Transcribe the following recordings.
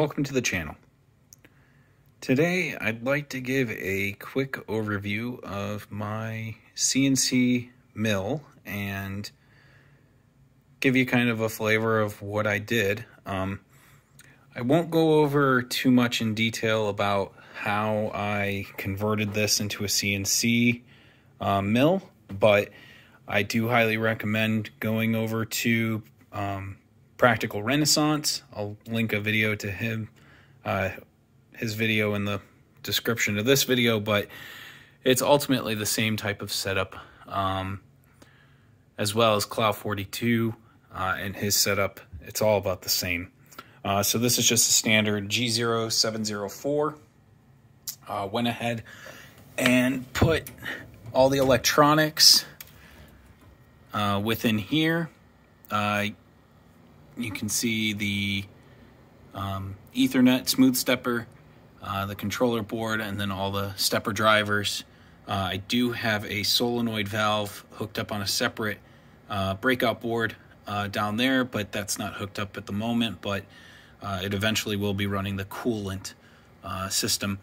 welcome to the channel. Today I'd like to give a quick overview of my CNC mill and give you kind of a flavor of what I did. Um, I won't go over too much in detail about how I converted this into a CNC uh, mill, but I do highly recommend going over to um, Practical Renaissance. I'll link a video to him, uh, his video in the description of this video, but it's ultimately the same type of setup, um, as well as Clough42 uh, and his setup. It's all about the same. Uh, so this is just a standard G0704. Uh, went ahead and put all the electronics uh, within here. You can see the um, Ethernet smooth stepper, uh, the controller board, and then all the stepper drivers. Uh, I do have a solenoid valve hooked up on a separate uh, breakout board uh, down there, but that's not hooked up at the moment, but uh, it eventually will be running the coolant uh, system.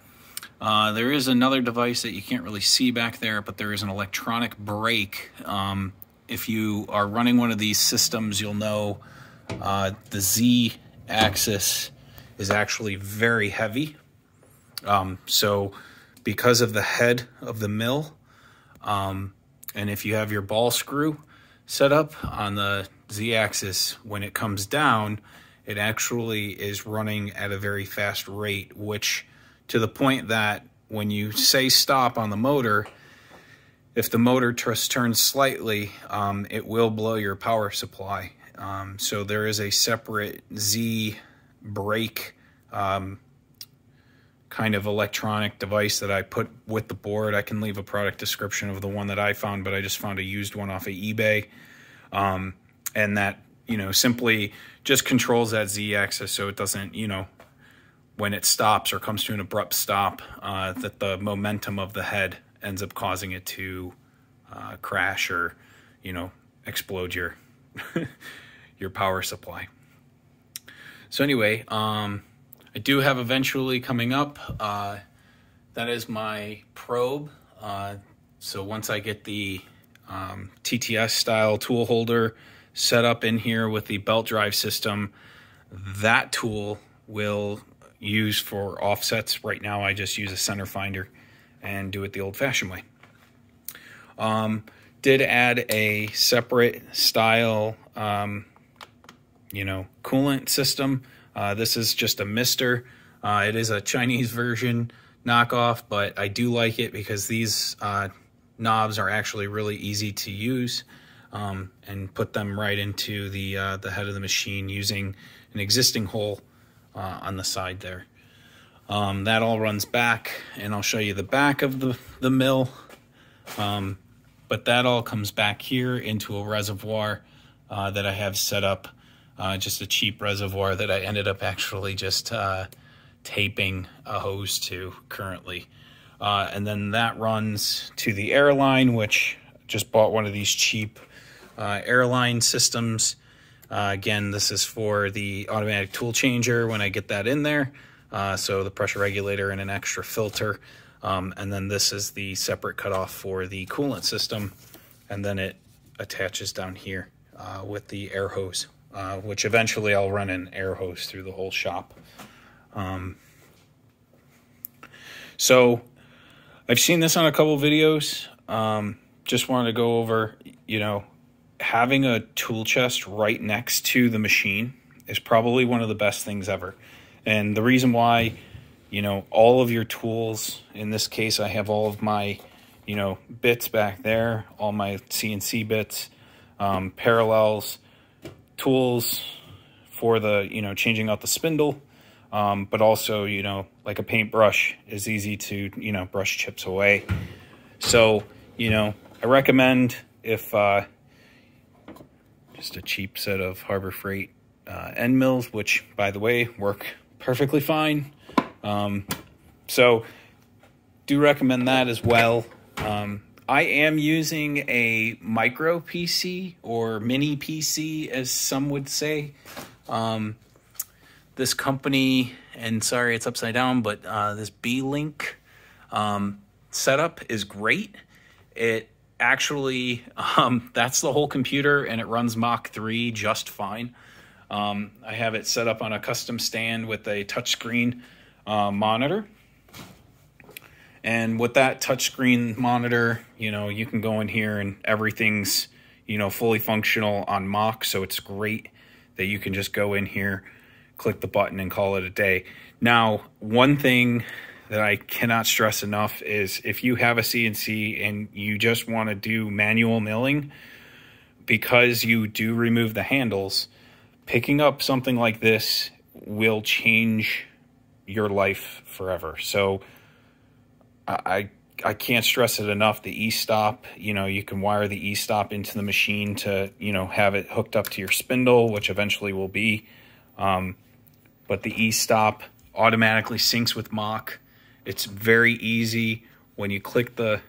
there is another device that you can't really see back there, but there is an electronic brake. Um, if you are running one of these systems, you'll know uh, the Z axis is actually very heavy. Um, so because of the head of the mill, um, and if you have your ball screw set up on the Z axis, when it comes down, it actually is running at a very fast rate, which to the point that when you say stop on the motor, if the motor turns slightly, um, it will blow your power supply. Um, so there is a separate Z brake um, kind of electronic device that I put with the board. I can leave a product description of the one that I found, but I just found a used one off of eBay. Um, and that, you know, simply just controls that Z axis so it doesn't, you know, when it stops or comes to an abrupt stop, uh, that the momentum of the head ends up causing it to uh, crash or, you know, explode your your power supply. So anyway, um, I do have eventually coming up. Uh, that is my probe. Uh, so once I get the um, TTS style tool holder set up in here with the belt drive system, that tool will use for offsets. Right now, I just use a center finder and do it the old fashioned way. Um, did add a separate style um, you know, coolant system. Uh, this is just a mister. Uh, it is a Chinese version knockoff, but I do like it because these uh, knobs are actually really easy to use um, and put them right into the uh, the head of the machine using an existing hole uh, on the side there. Um, that all runs back, and I'll show you the back of the, the mill. Um, but that all comes back here into a reservoir uh, that I have set up uh, just a cheap reservoir that I ended up actually just uh, taping a hose to currently. Uh, and then that runs to the airline, which just bought one of these cheap uh, airline systems. Uh, again, this is for the automatic tool changer when I get that in there. Uh, so the pressure regulator and an extra filter. Um, and then this is the separate cutoff for the coolant system. And then it attaches down here with the air hose uh, which eventually I'll run an air hose through the whole shop. Um, so I've seen this on a couple videos. Um, just wanted to go over, you know, having a tool chest right next to the machine is probably one of the best things ever. And the reason why, you know, all of your tools, in this case, I have all of my, you know, bits back there, all my CNC bits, um, parallels, tools for the, you know, changing out the spindle. Um, but also, you know, like a paintbrush is easy to, you know, brush chips away. So, you know, I recommend if, uh, just a cheap set of Harbor Freight uh, end mills, which, by the way, work perfectly fine. Um, so, do recommend that as well. Um, I am using a micro PC or mini PC, as some would say. Um, this company, and sorry it's upside down, but uh, this Beelink um, setup is great. It actually, um, that's the whole computer, and it runs Mach 3 just fine. Um, I have it set up on a custom stand with a touchscreen uh, monitor. And with that touchscreen monitor, you know, you can go in here and everything's, you know, fully functional on Mach. So it's great that you can just go in here, click the button, and call it a day. Now, one thing that I cannot stress enough is if you have a CNC and you just want to do manual milling, because you do remove the handles, picking up something like this will change your life forever. So I I can't stress it enough. The e-stop, you know, you can wire the e-stop into the machine to, you know, have it hooked up to your spindle, which eventually will be. Um, but the e-stop automatically syncs with Mach. It's very easy. When you click the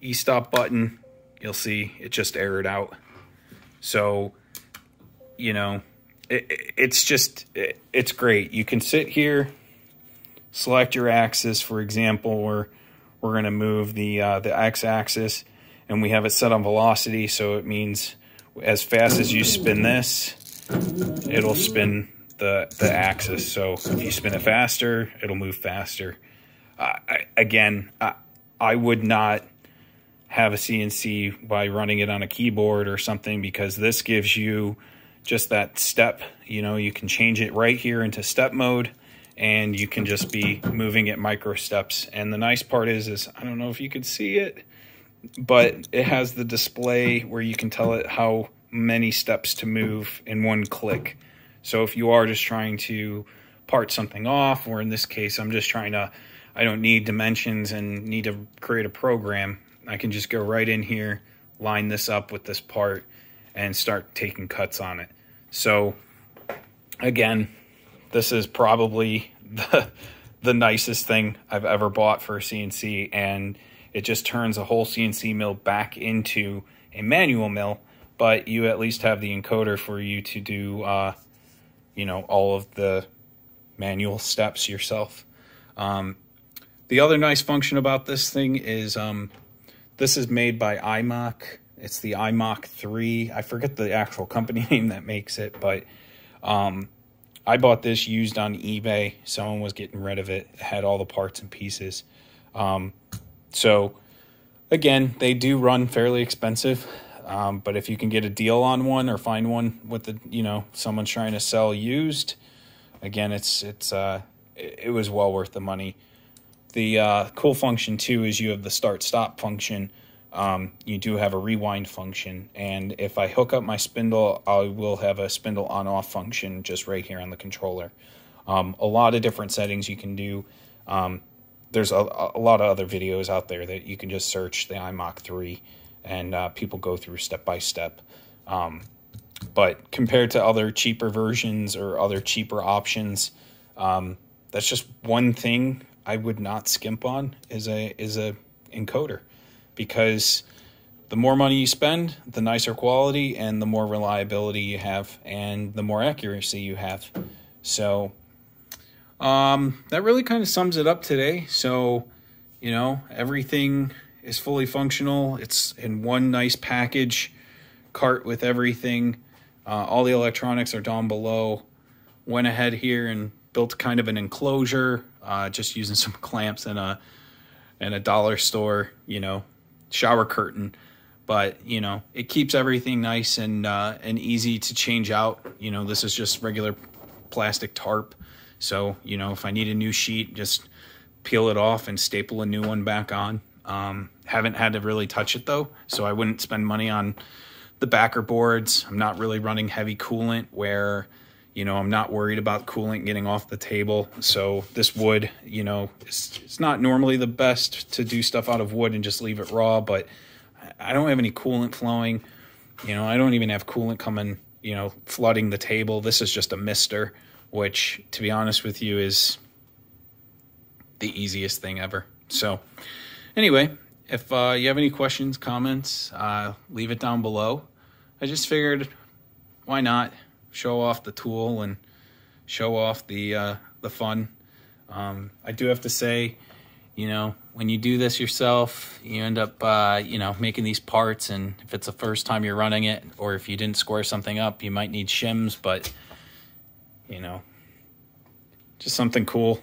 e-stop button, you'll see it just errored out. So, you know, it, it's just, it, it's great. You can sit here, select your axis, for example, we're, we're going to move the, uh, the x-axis, and we have it set on velocity, so it means as fast as you spin this, it'll spin the, the axis. So if you spin it faster, it'll move faster. Uh, I, again, I, I would not have a CNC by running it on a keyboard or something because this gives you just that step. You know, you can change it right here into step mode and you can just be moving it micro steps. And the nice part is, is I don't know if you could see it, but it has the display where you can tell it how many steps to move in one click. So if you are just trying to part something off, or in this case, I'm just trying to, I don't need dimensions and need to create a program. I can just go right in here, line this up with this part, and start taking cuts on it. So again, this is probably the the nicest thing I've ever bought for a CNC, and it just turns a whole CNC mill back into a manual mill. But you at least have the encoder for you to do, uh, you know, all of the manual steps yourself. Um, the other nice function about this thing is um, this is made by iMach. It's the iMach 3. I forget the actual company name that makes it, but um, I bought this used on eBay. Someone was getting rid of it. had all the parts and pieces. Um, so, again, they do run fairly expensive. Um, but if you can get a deal on one or find one with the, you know, someone's trying to sell used, again, it's, it's, uh, it, it was well worth the money. The uh, cool function too is you have the start stop function um, you do have a rewind function. And if I hook up my spindle, I will have a spindle on off function just right here on the controller. Um, a lot of different settings you can do. Um, there's a, a, lot of other videos out there that you can just search the iMach 3 and uh, people go through step by step. Um, but compared to other cheaper versions or other cheaper options, um, that's just one thing I would not skimp on is a is a encoder because the more money you spend, the nicer quality and the more reliability you have and the more accuracy you have. So um, that really kind of sums it up today. So, you know, everything is fully functional. It's in one nice package cart with everything. Uh, all the electronics are down below. Went ahead here and built kind of an enclosure, uh, just using some clamps and a and a dollar store, you know, shower curtain, but you know it keeps everything nice and uh, and easy to change out. You know this is just regular plastic tarp, so you know if I need a new sheet, just peel it off and staple a new one back on. Um, haven't had to really touch it though, so I wouldn't spend money on the backer boards. I'm not really running heavy coolant where you know i'm not worried about coolant getting off the table. So this wood you know it's, it's not normally the best to do stuff out of wood and just leave it raw but i don't have any coolant flowing. You know i don't even have coolant coming you know flooding the table. This is just a mister which to be honest with you is the easiest thing ever. So anyway if uh, you have any questions comments uh, leave it down below. I just figured why not show off the tool and show off the uh, the fun. Um, I do have to say, you know, when you do this yourself, you end up, uh, you know, making these parts. And if it's the first time you're running it, or if you didn't square something up, you might need shims. But you know, just something cool,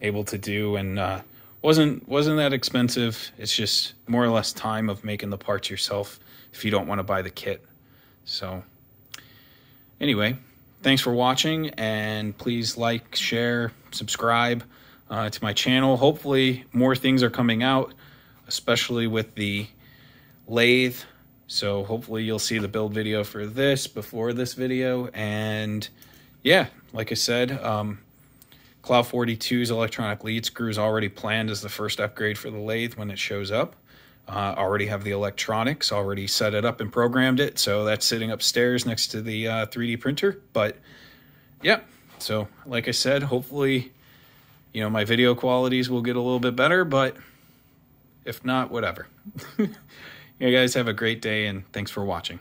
able to do, and uh, wasn't wasn't that expensive. It's just more or less time of making the parts yourself if you don't want to buy the kit. So anyway, thanks for watching, and please like, share, subscribe uh, to my channel. Hopefully, more things are coming out, especially with the lathe. So hopefully you'll see the build video for this before this video. And yeah, like I said, um, Clough42's electronic lead screw is already planned as the first upgrade for the lathe when it shows up. Uh, already have the electronics, already set it up and programmed it. So that's sitting upstairs next to the uh, 3D printer. But yeah, so like I said, hopefully you know, my video qualities will get a little bit better, but if not, whatever. you guys have a great day and thanks for watching.